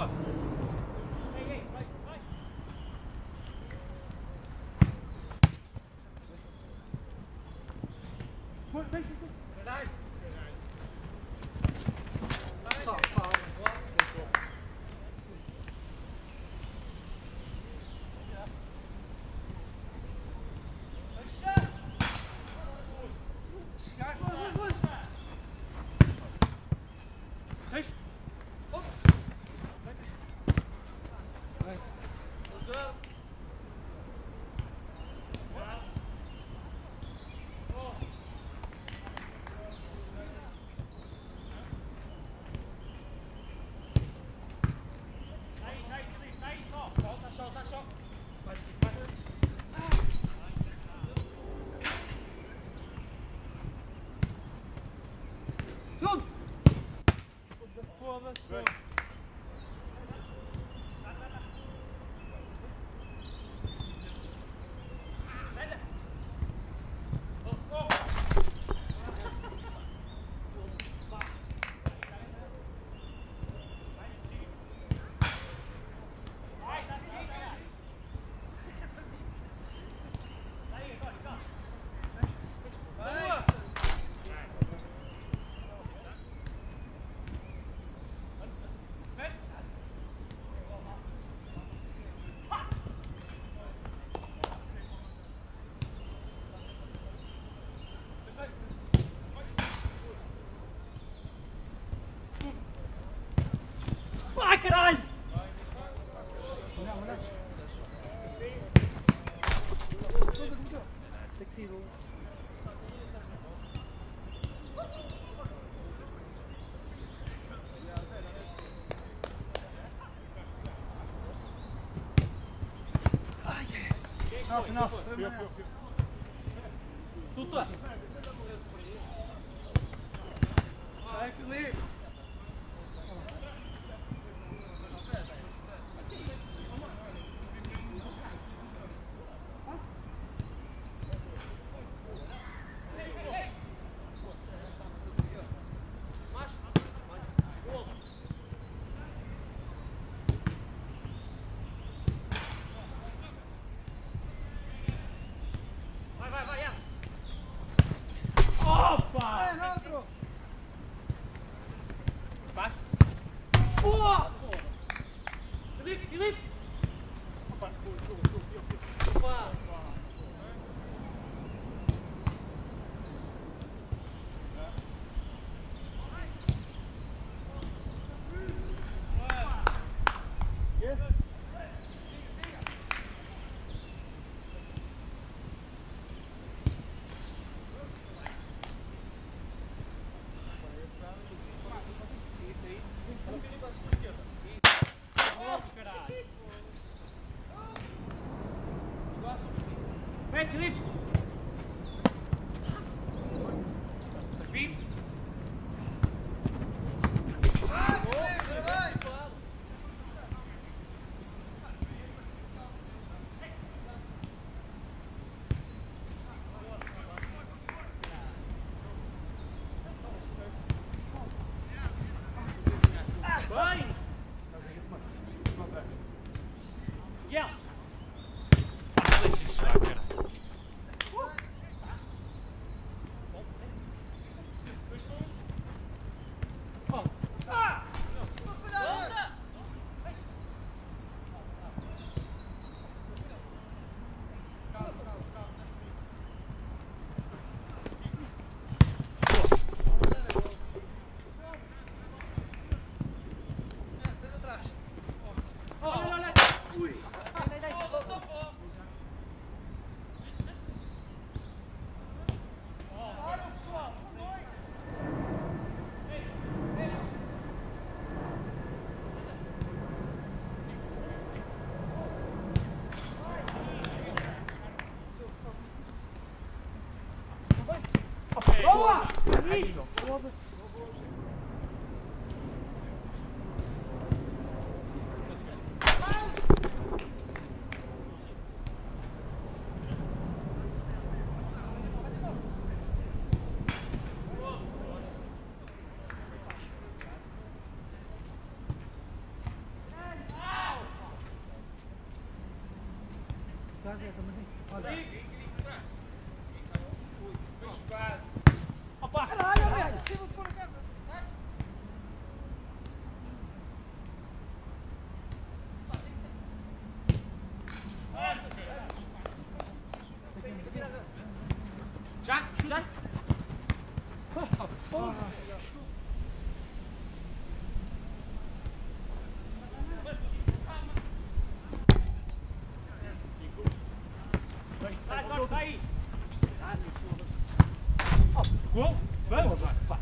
Все. Good. caralho! Nossa, nossa, foi melhor. Sussa! Vai, Felipe! Wow. Vai! Boa! Boa! Caralho, velho! Quoi Ben, on va